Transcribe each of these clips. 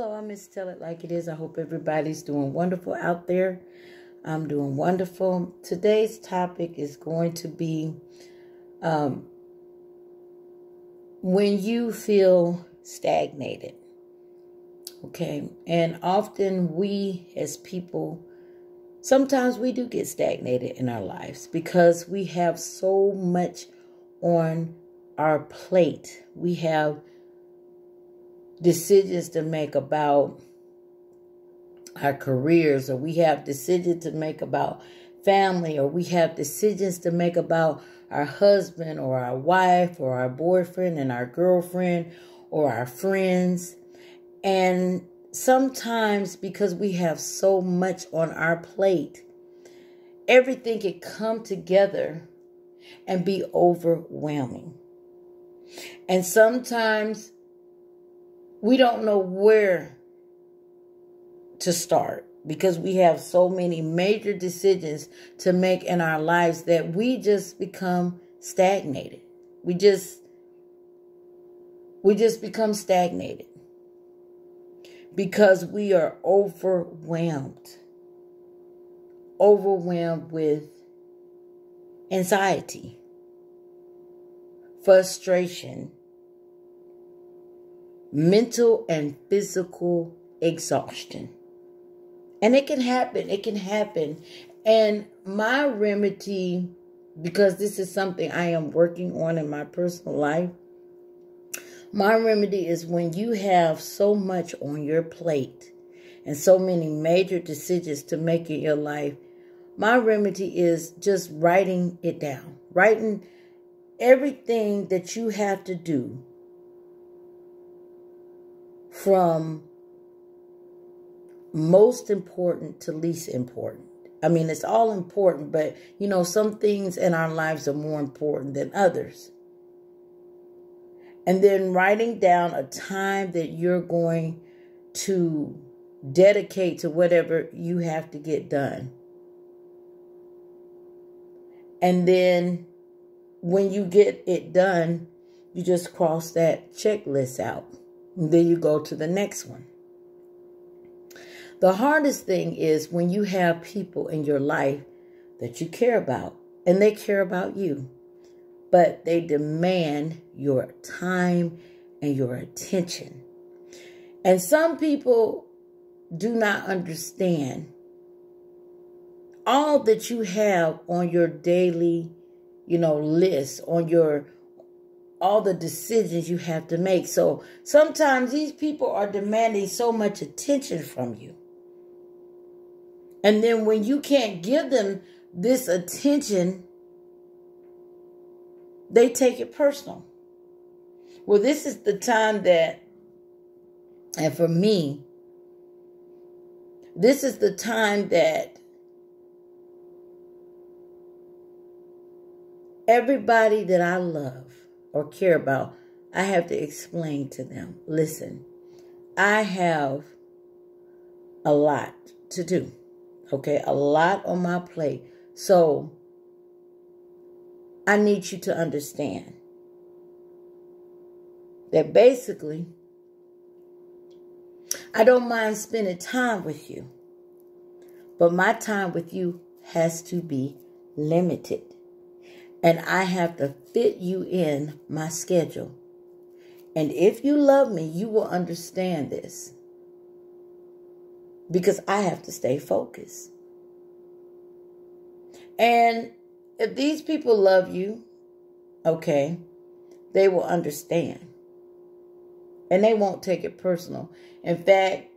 Hello, I Miss Tell It Like It Is. I hope everybody's doing wonderful out there. I'm doing wonderful. Today's topic is going to be um, when you feel stagnated. Okay, and often we as people, sometimes we do get stagnated in our lives because we have so much on our plate. We have decisions to make about our careers, or we have decisions to make about family, or we have decisions to make about our husband, or our wife, or our boyfriend, and our girlfriend, or our friends. And sometimes, because we have so much on our plate, everything can come together and be overwhelming. And sometimes we don't know where to start because we have so many major decisions to make in our lives that we just become stagnated. We just we just become stagnated because we are overwhelmed. Overwhelmed with anxiety, frustration, mental and physical exhaustion. And it can happen. It can happen. And my remedy, because this is something I am working on in my personal life, my remedy is when you have so much on your plate and so many major decisions to make in your life, my remedy is just writing it down, writing everything that you have to do from most important to least important. I mean, it's all important, but you know, some things in our lives are more important than others. And then writing down a time that you're going to dedicate to whatever you have to get done. And then when you get it done, you just cross that checklist out. Then you go to the next one. The hardest thing is when you have people in your life that you care about and they care about you, but they demand your time and your attention. And some people do not understand all that you have on your daily, you know, list, on your all the decisions you have to make. So sometimes these people are demanding so much attention from you. And then when you can't give them this attention, they take it personal. Well, this is the time that, and for me, this is the time that everybody that I love or care about, I have to explain to them listen, I have a lot to do. Okay, a lot on my plate. So I need you to understand that basically, I don't mind spending time with you, but my time with you has to be limited and I have to fit you in my schedule. And if you love me, you will understand this because I have to stay focused. And if these people love you, okay, they will understand. And they won't take it personal. In fact,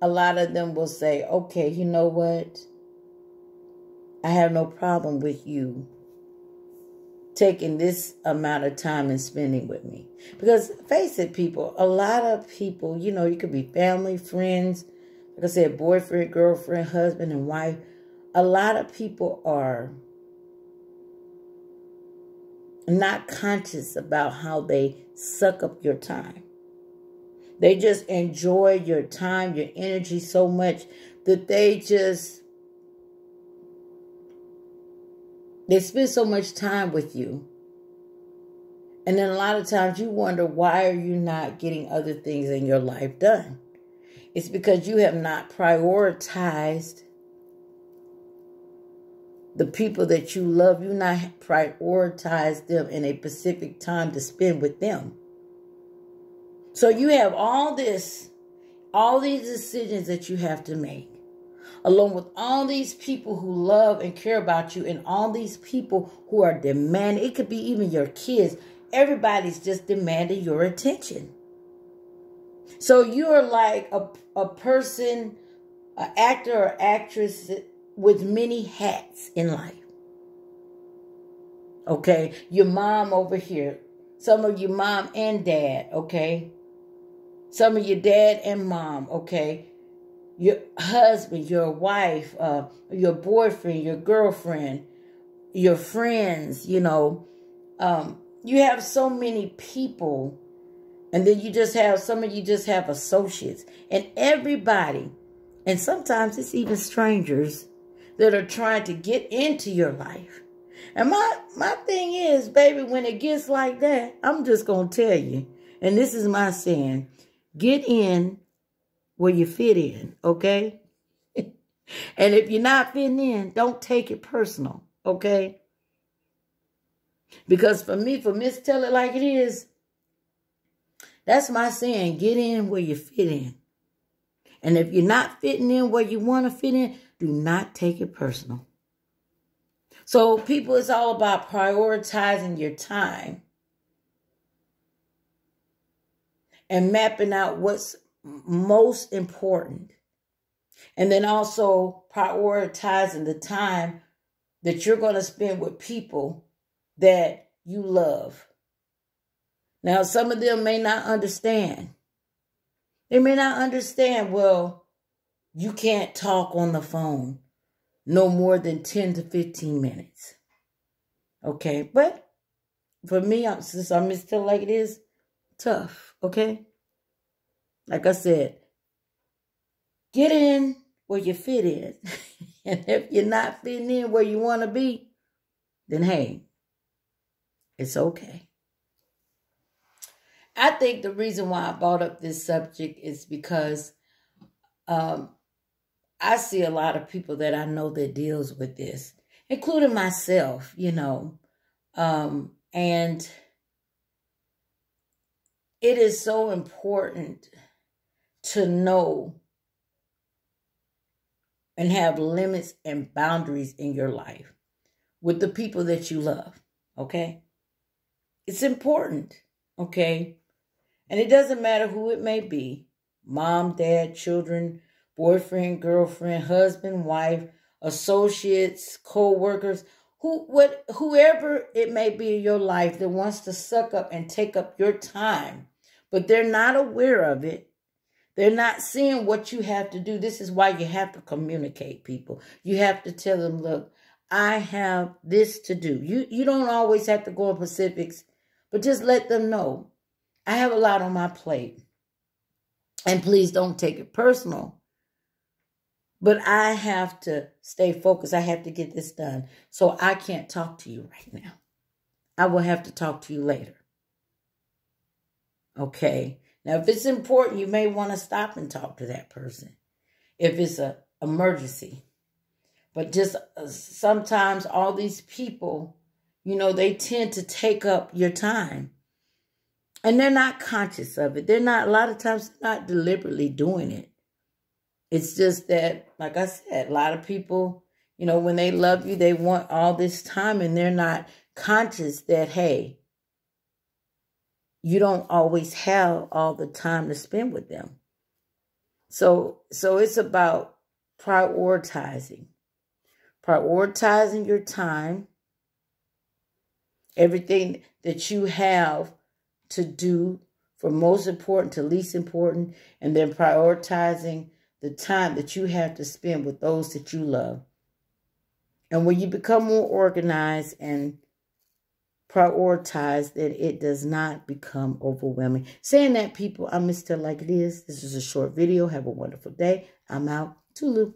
a lot of them will say, okay, you know what? I have no problem with you taking this amount of time and spending with me. Because face it, people, a lot of people, you know, you could be family, friends, like I said, boyfriend, girlfriend, husband, and wife. A lot of people are not conscious about how they suck up your time. They just enjoy your time, your energy so much that they just They spend so much time with you. And then a lot of times you wonder why are you not getting other things in your life done? It's because you have not prioritized the people that you love. You not prioritize them in a specific time to spend with them. So you have all this, all these decisions that you have to make, along with all these people who love and care about you, and all these people who are demanding. It could be even your kids. Everybody's just demanding your attention. So you're like a, a person, an actor or actress with many hats in life. Okay, your mom over here, some of your mom and dad, okay? Some of your dad and mom, okay? Your husband, your wife, uh, your boyfriend, your girlfriend, your friends, you know. Um, you have so many people and then you just have, some of you just have associates. And everybody, and sometimes it's even strangers, that are trying to get into your life. And my, my thing is, baby, when it gets like that, I'm just to tell you, and this is my saying, get in where you fit in, okay? and if you're not fitting in, don't take it personal, okay? Because for me, for Miss Tell It Like It Is, that's my saying. Get in where you fit in. And if you're not fitting in where you want to fit in, do not take it personal. So, people, it's all about prioritizing your time and mapping out what's most important. And then also prioritizing the time that you're going to spend with people that you love. Now, some of them may not understand. They may not understand, well, you can't talk on the phone no more than 10 to 15 minutes. Okay, but for me, I'm, since I'm still like it is, tough, okay? Like I said, get in where you fit in. and if you're not fitting in where you want to be, then hey, it's okay. I think the reason why I brought up this subject is because um, I see a lot of people that I know that deals with this, including myself, you know. Um, and it is so important to know and have limits and boundaries in your life with the people that you love, okay? It's important, okay? And it doesn't matter who it may be mom, dad, children, boyfriend, girlfriend, husband, wife, associates, co workers, who, what, whoever it may be in your life that wants to suck up and take up your time, but they're not aware of it. They're not seeing what you have to do. This is why you have to communicate, people. You have to tell them, look, I have this to do. You you don't always have to go in specifics, but just let them know I have a lot on my plate. And please don't take it personal. But I have to stay focused. I have to get this done. So I can't talk to you right now. I will have to talk to you later. Okay. Now, if it's important, you may want to stop and talk to that person. If it's a emergency. But just uh, sometimes all these people, you know, they tend to take up your time and they're not conscious of it. They're not, a lot of times, not deliberately doing it. It's just that, like I said, a lot of people, you know, when they love you, they want all this time and they're not conscious that, hey, you don't always have all the time to spend with them. So, so it's about prioritizing, prioritizing your time, everything that you have to do from most important to least important, and then prioritizing the time that you have to spend with those that you love. And when you become more organized and prioritize that it does not become overwhelming. Saying that, people, I'm Miss Tell Like It Is. This is a short video. Have a wonderful day. I'm out. Tulu.